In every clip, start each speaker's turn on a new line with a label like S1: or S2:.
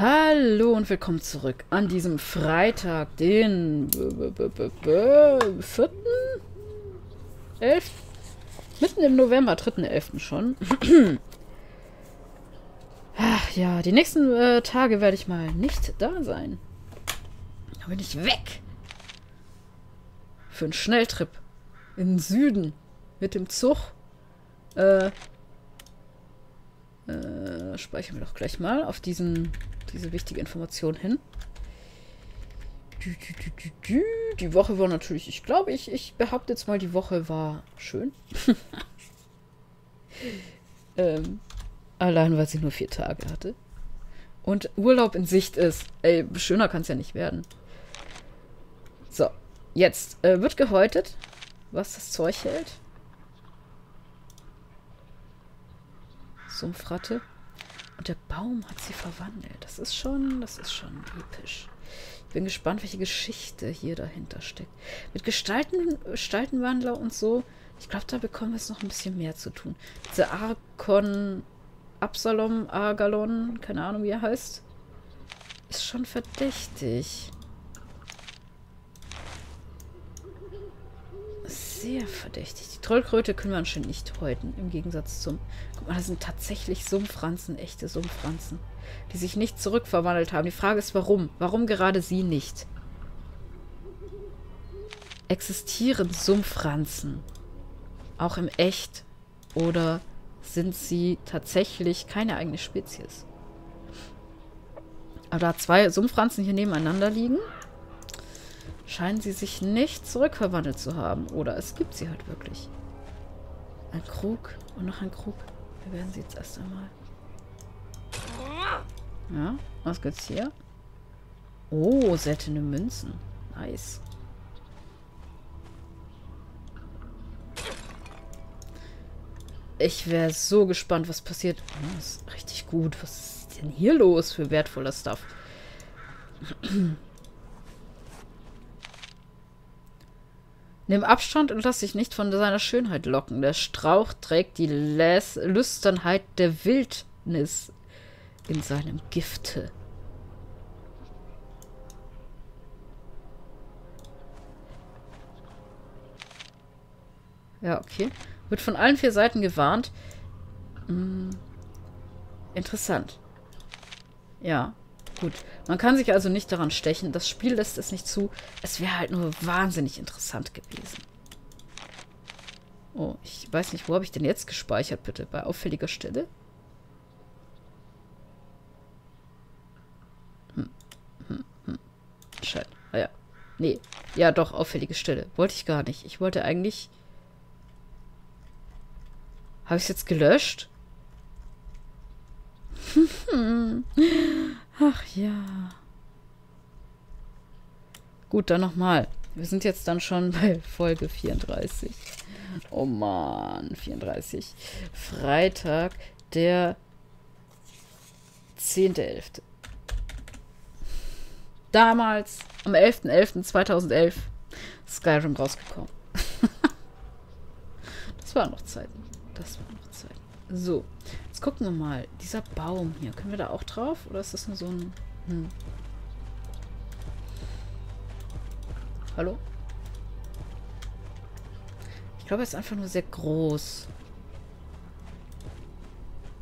S1: Hallo und willkommen zurück an diesem Freitag, den 4. 11. Mitten im November, 3.11. schon. Ach ja, die nächsten äh, Tage werde ich mal nicht da sein. Da bin ich weg. Für einen Schnelltrip. In den Süden. Mit dem Zug. Äh, äh, speichern wir doch gleich mal auf diesen diese wichtige Information hin. Die Woche war natürlich, ich glaube, ich, ich behaupte jetzt mal, die Woche war schön. ähm, allein, weil sie nur vier Tage hatte. Und Urlaub in Sicht ist. Ey, schöner kann es ja nicht werden. So, jetzt äh, wird gehäutet, was das Zeug hält. Sumpfratte. Und der Baum hat sie verwandelt. Das ist schon, das ist schon episch. Ich bin gespannt, welche Geschichte hier dahinter steckt. Mit Gestalten, Gestaltenwandler und so, ich glaube, da bekommen wir es noch ein bisschen mehr zu tun. Dieser Arkon Absalom, Argalon, keine Ahnung, wie er heißt, ist schon verdächtig. Sehr verdächtig. Die Trollkröte können wir anscheinend nicht häuten, im Gegensatz zum... Guck mal, das sind tatsächlich Sumpfranzen, echte Sumpfranzen, die sich nicht zurückverwandelt haben. Die Frage ist, warum? Warum gerade sie nicht? Existieren Sumpfranzen auch im Echt oder sind sie tatsächlich keine eigene Spezies? Aber da zwei Sumpfranzen hier nebeneinander liegen, scheinen sie sich nicht zurückverwandelt zu haben. Oder es gibt sie halt wirklich. Ein Krug und noch ein Krug. Wir werden sie jetzt erst einmal. Ja, was gibt's hier? Oh, seltene Münzen. Nice. Ich wäre so gespannt, was passiert. Oh, das ist richtig gut. Was ist denn hier los für wertvoller Stuff? Nimm Abstand und lass dich nicht von seiner Schönheit locken. Der Strauch trägt die Läs Lüsternheit der Wildnis in seinem Gifte. Ja, okay. Wird von allen vier Seiten gewarnt. Hm. Interessant. Ja. Gut, man kann sich also nicht daran stechen. Das Spiel lässt es nicht zu. Es wäre halt nur wahnsinnig interessant gewesen. Oh, ich weiß nicht, wo habe ich denn jetzt gespeichert, bitte? Bei auffälliger Stelle? Hm, hm, hm. Scheiße. Ah ja. Nee. Ja, doch, auffällige Stelle. Wollte ich gar nicht. Ich wollte eigentlich... Habe ich es jetzt gelöscht? Ach ja. Gut, dann nochmal. Wir sind jetzt dann schon bei Folge 34. Oh Mann, 34. Freitag, der 10.11. Damals, am 11.11.2011, Skyrim rausgekommen. das waren noch Zeiten. Das waren noch Zeiten. So, Jetzt gucken wir mal. Dieser Baum hier. Können wir da auch drauf? Oder ist das nur so ein... Hm. Hallo? Ich glaube, er ist einfach nur sehr groß.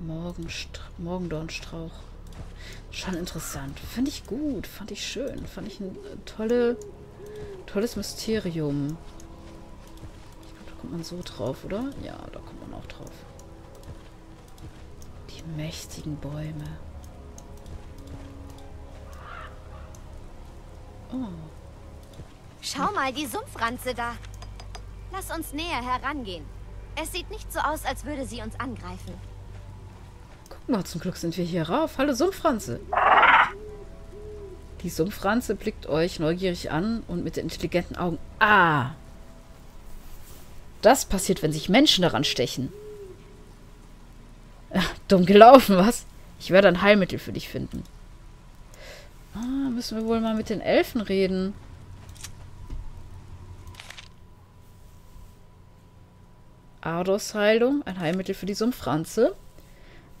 S1: Morgenst Morgendornstrauch. Schon interessant. Finde ich gut. Fand ich schön. Fand ich ein äh, tolle, tolles Mysterium. Ich glaube, da kommt man so drauf, oder? Ja, da kommt man auch drauf mächtigen Bäume.
S2: Oh. Schau mal, die Sumpfranze da. Lass uns näher herangehen. Es sieht nicht so aus, als würde sie uns angreifen.
S1: Guck mal, zum Glück sind wir hier rauf. Hallo Sumpfranze. Die Sumpfranze blickt euch neugierig an und mit intelligenten Augen. Ah! Das passiert, wenn sich Menschen daran stechen. Dumm gelaufen, was? Ich werde ein Heilmittel für dich finden. Ah, müssen wir wohl mal mit den Elfen reden. Ardos-Heilung, ein Heilmittel für die Sumpfranze.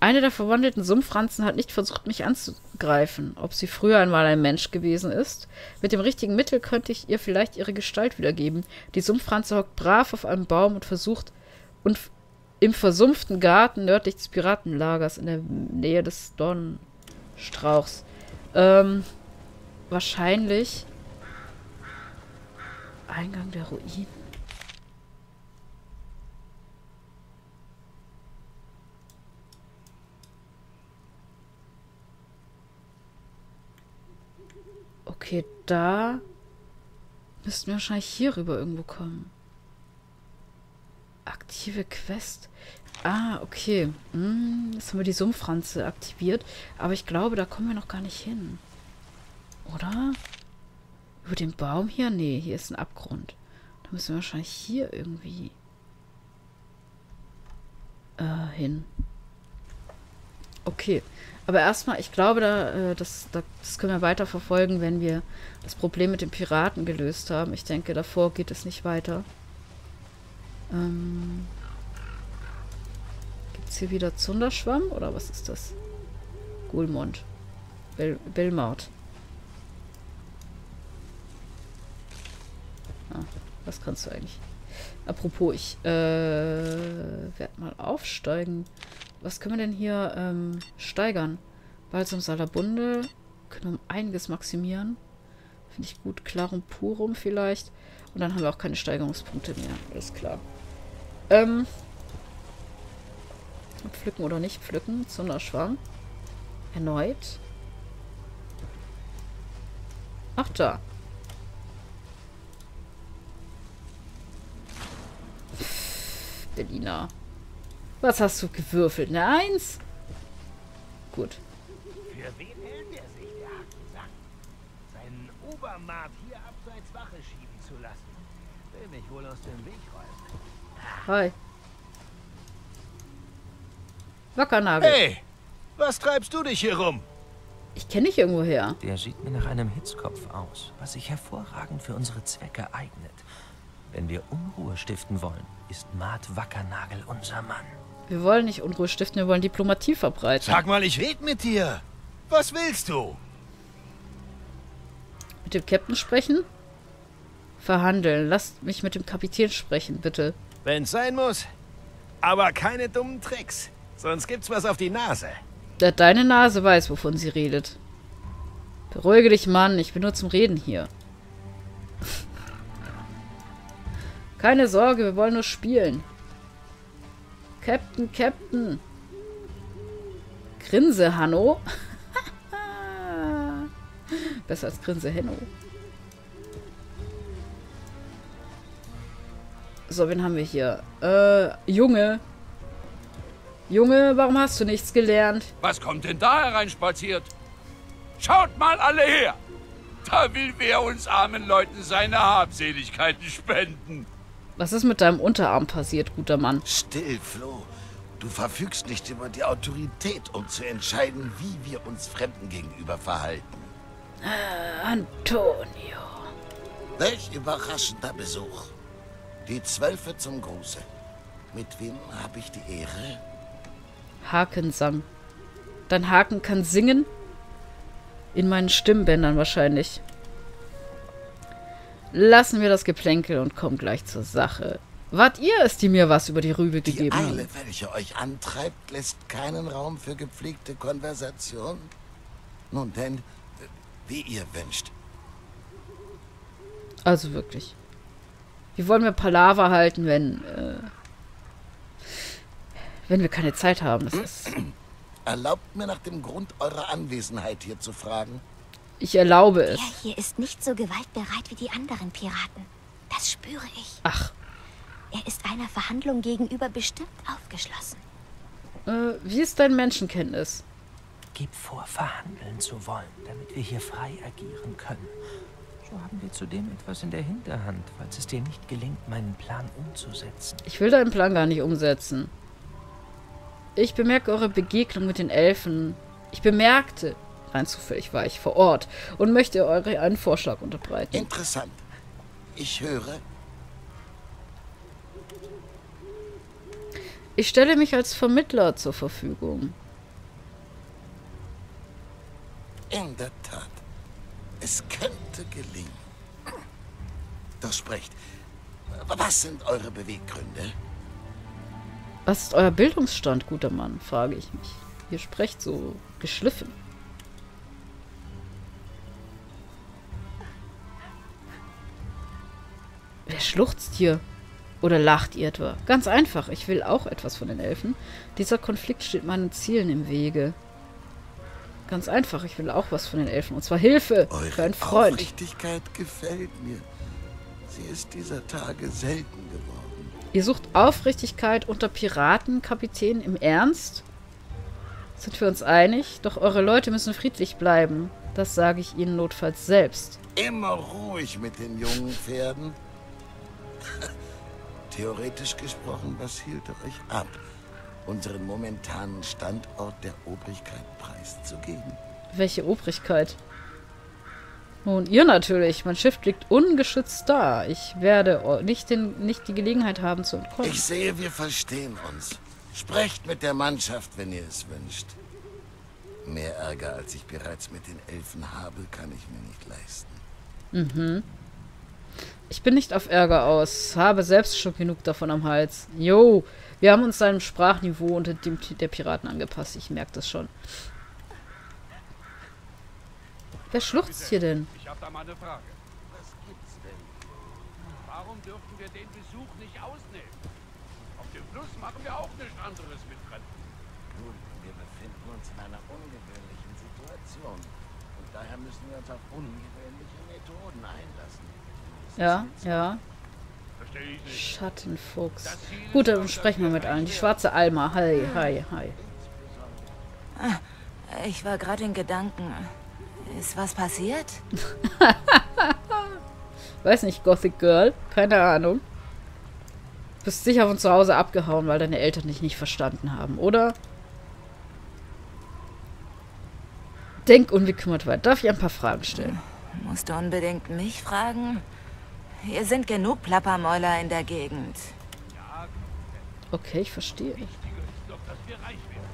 S1: Eine der verwandelten Sumpfranzen hat nicht versucht, mich anzugreifen. Ob sie früher einmal ein Mensch gewesen ist? Mit dem richtigen Mittel könnte ich ihr vielleicht ihre Gestalt wiedergeben. Die Sumpfranze hockt brav auf einem Baum und versucht und im versumpften Garten nördlich des Piratenlagers in der Nähe des Dornenstrauchs. Ähm, wahrscheinlich Eingang der Ruinen. Okay, da müssten wir wahrscheinlich hier rüber irgendwo kommen. Aktive Quest. Ah, okay. Hm, jetzt haben wir die Sumpfranze aktiviert. Aber ich glaube, da kommen wir noch gar nicht hin. Oder? Über den Baum hier? Nee, hier ist ein Abgrund. Da müssen wir wahrscheinlich hier irgendwie äh, hin. Okay. Aber erstmal, ich glaube, da, äh, das, da, das können wir weiter verfolgen, wenn wir das Problem mit den Piraten gelöst haben. Ich denke, davor geht es nicht weiter. Ähm, Gibt es hier wieder Zunderschwamm oder was ist das? Gulmund. Bel Belmort. Ah, was kannst du eigentlich? Apropos, ich äh, werde mal aufsteigen. Was können wir denn hier ähm, steigern? Balsam Salabunde können wir um einiges maximieren. Finde ich gut. Clarum Purum vielleicht. Und dann haben wir auch keine Steigerungspunkte mehr. Alles klar. Ähm. Pflücken oder nicht pflücken. Zunderschwamm. Erneut. Ach, da. Berliner. Was hast du gewürfelt? Eine Eins? Gut.
S3: Für wen hält er sich, der Hackensang? Seinen Obermaat hier abseits Wache schieben zu lassen. Will mich wohl aus dem Weg räumen.
S1: Hi. Wackernagel.
S3: Hey! Was treibst du dich hier rum?
S1: Ich kenne dich irgendwo her.
S4: Der sieht mir nach einem Hitzkopf aus, was sich hervorragend für unsere Zwecke eignet. Wenn wir Unruhe stiften wollen, ist Maat Wackernagel unser Mann.
S1: Wir wollen nicht Unruhe stiften, wir wollen Diplomatie verbreiten.
S3: Sag mal, ich red mit dir. Was willst du?
S1: Mit dem Captain sprechen? Verhandeln. Lasst mich mit dem Kapitän sprechen, bitte.
S3: Wenn's sein muss. Aber keine dummen Tricks. Sonst gibt's was auf die Nase.
S1: Da deine Nase weiß, wovon sie redet. Beruhige dich, Mann. Ich bin nur zum Reden hier. Keine Sorge, wir wollen nur spielen. Captain, Captain. Grinse, Hanno. Besser als Grinse, Henno. So, wen haben wir hier? Äh, Junge. Junge, warum hast du nichts gelernt?
S5: Was kommt denn da hereinspaziert? Schaut mal alle her! Da will wer uns armen Leuten seine Habseligkeiten spenden.
S1: Was ist mit deinem Unterarm passiert, guter Mann?
S6: Still, Flo. Du verfügst nicht über die Autorität, um zu entscheiden, wie wir uns Fremden gegenüber verhalten.
S1: Antonio.
S6: Welch überraschender Besuch. Die Zwölfe zum Gruße. Mit wem habe ich die Ehre?
S1: Hakensang. Dein Haken kann singen? In meinen Stimmbändern wahrscheinlich. Lassen wir das Geplänkel und kommen gleich zur Sache. Wart ihr es, die mir was über die Rübe
S6: Die
S1: gegeben
S6: Eile,
S1: haben?
S6: welche euch antreibt, lässt keinen Raum für gepflegte Konversation. Nun denn, wie ihr wünscht.
S1: Also wirklich. Wie wollen wir Palaver halten, wenn, äh, wenn wir keine Zeit haben? Das ist,
S6: Erlaubt mir nach dem Grund eurer Anwesenheit hier zu fragen.
S1: ich erlaube es.
S2: Er hier ist nicht so gewaltbereit wie die anderen Piraten. Das spüre ich.
S1: Ach,
S2: Er ist einer Verhandlung gegenüber bestimmt aufgeschlossen.
S1: äh, wie ist dein Menschenkenntnis?
S4: Gib vor, verhandeln zu wollen, damit wir hier frei agieren können. So haben wir zudem etwas in der Hinterhand, falls es dir nicht gelingt, meinen Plan umzusetzen.
S1: Ich will deinen Plan gar nicht umsetzen. Ich bemerke eure Begegnung mit den Elfen. Ich bemerkte, rein zufällig war ich vor Ort, und möchte eure einen Vorschlag unterbreiten.
S6: Interessant. Ich höre,
S1: Ich stelle mich als Vermittler zur Verfügung.
S6: In der Tat. Es könnte gelingen. Doch sprecht. Was sind eure Beweggründe?
S1: Was ist euer Bildungsstand, guter Mann? frage ich mich. Ihr sprecht so geschliffen. Wer schluchzt hier? Oder lacht ihr etwa? Ganz einfach, ich will auch etwas von den Elfen. Dieser Konflikt steht meinen Zielen im Wege. Ganz einfach, ich will auch was von den Elfen. Und zwar Hilfe für
S6: Eure
S1: einen Freund.
S6: Aufrichtigkeit gefällt mir. Sie ist dieser Tage selten geworden.
S1: Ihr sucht Aufrichtigkeit unter Piratenkapitän im Ernst? Sind wir uns einig? Doch eure Leute müssen friedlich bleiben. Das sage ich ihnen notfalls selbst.
S6: Immer ruhig mit den jungen Pferden. Theoretisch gesprochen, was hielt euch ab, unseren momentanen Standort der Obrigkeit preiszugeben?
S1: Welche Obrigkeit? Nun, ihr natürlich. Mein Schiff liegt ungeschützt da. Ich werde nicht, den, nicht die Gelegenheit haben zu entkommen.
S6: Ich sehe, wir verstehen uns. Sprecht mit der Mannschaft, wenn ihr es wünscht. Mehr Ärger, als ich bereits mit den Elfen habe, kann ich mir nicht leisten.
S1: Ich bin nicht auf Ärger aus. Habe selbst schon genug davon am Hals. Jo, wir haben uns seinem Sprachniveau unter dem der Piraten angepasst. Ich merke das schon. Wer schluchzt hier denn?
S5: Ich habe da mal eine Frage. Was gibt's denn? Warum dürfen wir den Besuch nicht ausnehmen? Auf dem Fluss machen wir auch nichts anderes mit Fremden.
S6: Nun, wir befinden uns in einer ungewöhnlichen Situation. Und daher müssen wir uns auf ungewöhnliche Methoden einlassen.
S1: Ja, ja. Schattenfuchs. Gut, dann sprechen wir
S5: wir
S1: mit allen. Die schwarze Alma. Hi, hi, hi.
S7: Ich war gerade in Gedanken. Ist was passiert?
S1: Weiß nicht, Gothic Girl. Keine Ahnung. Bist sicher von zu Hause abgehauen, weil deine Eltern dich nicht verstanden haben, oder? Denk unbekümmert weiter. Darf ich ein paar Fragen stellen?
S7: Musst du unbedingt mich fragen? Hier sind genug Plappermäuler in der Gegend.
S1: Okay, ich verstehe.
S5: Wichtiger ist doch, dass wir reich werden.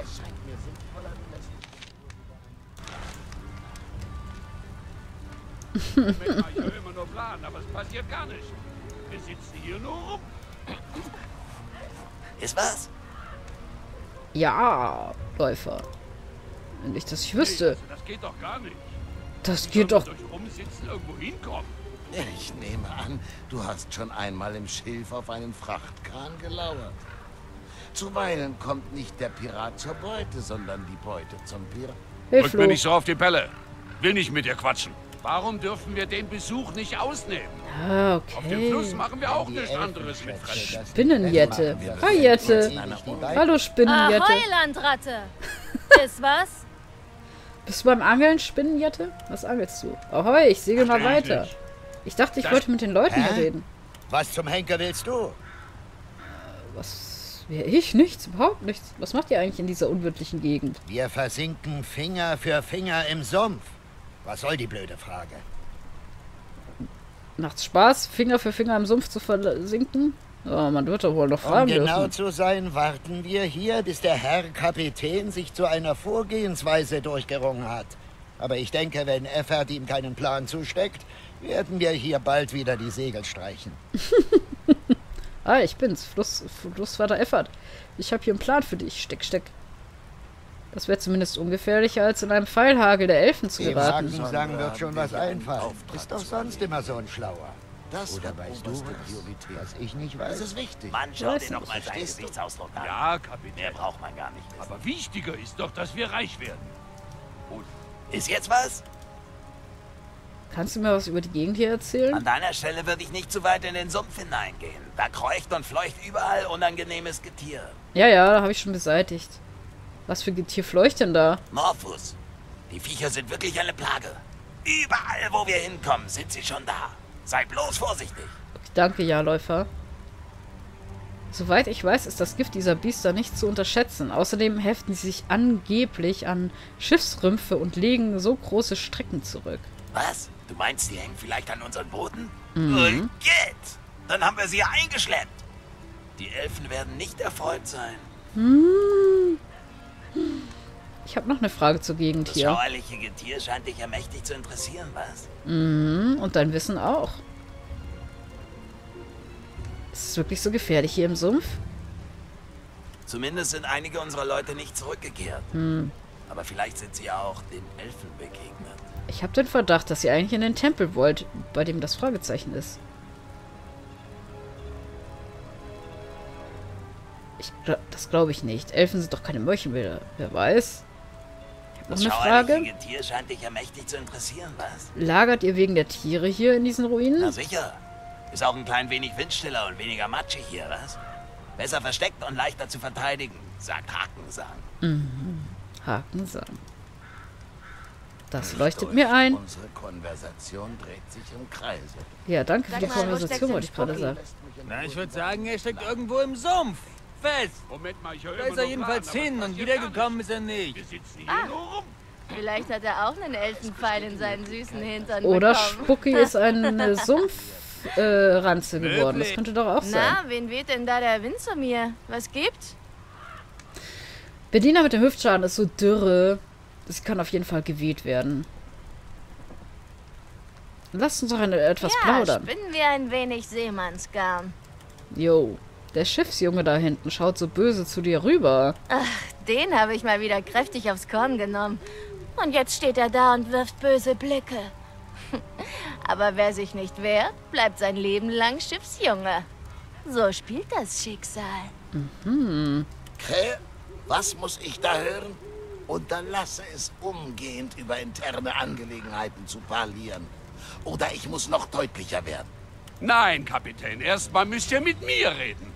S6: Es scheint mir sinnvoller, das
S5: Moment mal, ich höre immer nur Plan, aber es passiert gar nicht. Wir sitzen hier nur rum.
S6: Ist was?
S1: Ja, Läufer. Wenn ich das nicht
S5: Nee,
S1: wüsste.
S5: also das geht doch gar nicht.
S1: Das geht doch.
S6: Ich nehme an, du hast schon einmal im Schilf auf einen Frachtkahn gelauert. Zuweilen kommt nicht der Pirat zur Beute, sondern die Beute zum Pirat.
S1: Flo.
S5: mir nicht so auf die Pelle. Will nicht mit dir quatschen. Warum dürfen wir den Besuch nicht ausnehmen?
S1: Ah,
S5: Auf dem Fluss
S1: okay.
S5: machen wir auch nichts anderes mit Fremden.
S1: Spinnenjette. Hi, Jette. Hallo, Spinnenjette.
S8: Ahoi, Landratte! Ist was?
S1: Bist du beim Angeln, Spinnenjette? Was angelst du? Ahoi, ich segel mal weiter. Ich dachte, ich
S5: Das-
S1: wollte mit den Leuten hier
S9: Hä?
S1: reden.
S9: Was zum Henker willst du?
S1: Was? Wer? Ich? Nichts, überhaupt nichts. Was macht ihr eigentlich in dieser unwirtlichen Gegend?
S9: Wir versinken Finger für Finger im Sumpf. Was soll die blöde Frage?
S1: Nachts Spaß, Finger für Finger im Sumpf zu versinken? Oh, man wird doch wohl noch
S9: Um
S1: fragen
S9: genau
S1: dürfen.
S9: zu sein, warten wir hier, bis der Herr Kapitän sich zu einer Vorgehensweise durchgerungen hat. Aber ich denke, wenn Effert ihm keinen Plan zusteckt, werden wir hier bald wieder die Segel streichen.
S1: Ah, ich bin's. Fluss, Flussvater Effert. Ich habe hier einen Plan für dich. Steck, steck. Das wäre zumindest ungefährlicher, als in einem Pfeilhagel der Elfen zu
S9: Dem
S1: geraten.
S9: Hakensang wird schon was einfallen. Ist doch sonst immer so ein Schlauer.
S6: Das
S9: Oder weißt du was,
S6: Priorität.
S9: was ich nicht
S6: Das
S9: weiß?
S6: ist wichtig.
S10: Mann, schau dir doch
S1: nicht.
S10: mal seinen? Gesichtsausdruck an.
S5: Ja,
S10: Mehr
S5: Kapitän.
S10: braucht man gar nicht wissen.
S5: Aber wichtiger ist doch, dass wir reich werden.
S10: Ist jetzt was?
S1: Kannst du mir was über die Gegend hier erzählen?
S10: An deiner Stelle würde ich nicht zu weit in den Sumpf hineingehen. Da kreucht und fleucht überall unangenehmes Getier.
S1: Ja, ja, da habe ich schon beseitigt. Was für Getier fleucht denn da?
S10: Morphus. Die Viecher sind wirklich eine Plage. Überall, wo wir hinkommen, sind sie schon da. Sei bloß vorsichtig.
S1: Okay, danke, ja, Läufer. Soweit ich weiß, ist das Gift dieser Biester nicht zu unterschätzen. Außerdem heften sie sich angeblich an Schiffsrümpfe und legen so große Strecken zurück.
S10: Was? Du meinst, die hängen vielleicht an unseren Booten? Mhm. Geht! Dann haben wir sie eingeschleppt. Die Elfen werden nicht erfreut sein.
S1: Hm. Ich habe noch eine Frage zur Gegend
S10: Das
S1: hier.
S10: schauerliche Getier scheint dich ja mächtig zu interessieren, was?
S1: Mhm, und dein Wissen auch. Ist es wirklich so gefährlich hier im Sumpf?
S10: Zumindest sind einige unserer Leute nicht zurückgekehrt.
S1: Hm.
S10: Aber vielleicht sind sie ja auch den Elfen begegnet.
S1: Ich habe den Verdacht, dass ihr eigentlich in den Tempel wollt, bei dem das Fragezeichen ist. Ich, das glaube ich nicht. Elfen sind doch keine Mörchenbilder. Wer weiß.
S10: Das
S1: noch eine Frage.
S10: Getier scheint dich ja mächtig zu interessieren, was?
S1: Lagert ihr wegen der Tiere hier in diesen
S10: Na
S1: Ruinen?
S10: sicher. Ist auch ein klein wenig windstiller und weniger matschig hier, was? Besser versteckt und leichter zu verteidigen, sagt Hakensang.
S1: Mhm. Hakensamen. Das leuchtet mir ein.
S6: Unsere Konversation dreht sich im Kreise.
S1: Ja, danke für
S2: Sag
S1: die
S2: mal,
S1: Konversation, wollte ich gerade sagen.
S11: Na, ich würde sagen, er steckt irgendwo im Sumpf. Fest.
S5: Moment mal, ich höre
S11: Da ist er jedenfalls hin
S5: es
S11: und wiedergekommen ist er nicht.
S5: Wir sitzen hier
S2: Ah.
S5: nur rum.
S8: Vielleicht hat er auch einen Elfenpfeil in seinen süßen Hintern
S1: Oder
S8: bekommen.
S1: Spucki ist eine Sumpfranze äh, geworden. Das könnte doch auch sein.
S8: Na, wen weht denn da der Wind zu mir? Was gibt's?
S1: Bediener mit dem Hüftschaden ist so dürre. Sie kann auf jeden Fall geweht werden. Lasst uns doch eine, etwas
S8: ja,
S1: plaudern.
S8: spinnen wir ein wenig Seemannsgarn.
S1: Jo, der Schiffsjunge da hinten schaut so böse zu dir rüber.
S8: Den habe ich mal wieder kräftig aufs Korn genommen. Und jetzt steht er da und wirft böse Blicke. Aber wer sich nicht wehrt, bleibt sein Leben lang Schiffsjunge. So spielt das Schicksal.
S1: Hm.
S6: Krähe, was muss ich da hören? Unterlasse es umgehend über interne Angelegenheiten zu parlieren. Oder ich muss noch deutlicher werden.
S5: Nein, Kapitän, erstmal müsst ihr mit mir reden.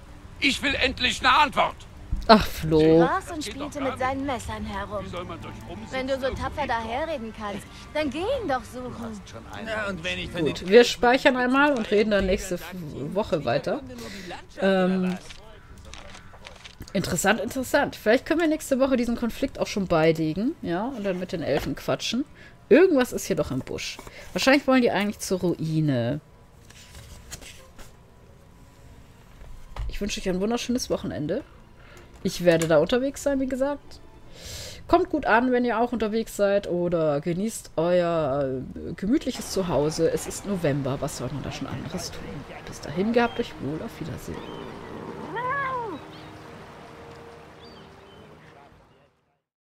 S5: Ich will endlich eine Antwort.
S1: Ach, Flo.
S8: Thorsten spielte mit seinen Messern herum.
S5: Wie soll man durch Umsitzen
S8: Wenn du so tapfer daherreden kannst, dann geh ihn doch suchen.
S11: Na, und wenn ich dann
S1: Gut, wir speichern einmal und reden dann nächste Woche weiter. Ähm, interessant, interessant. Vielleicht können wir nächste Woche diesen Konflikt auch schon beilegen, ja, und dann mit den Elfen quatschen. Irgendwas ist hier doch im Busch. Wahrscheinlich wollen die eigentlich zur Ruine. Wünsche euch ein wunderschönes Wochenende. Ich werde da unterwegs sein, wie gesagt. Kommt gut an, wenn ihr auch unterwegs seid oder genießt euer äh, gemütliches Zuhause. Es ist November, was soll man da schon anderes tun? Bis dahin gehabt euch wohl, auf Wiedersehen.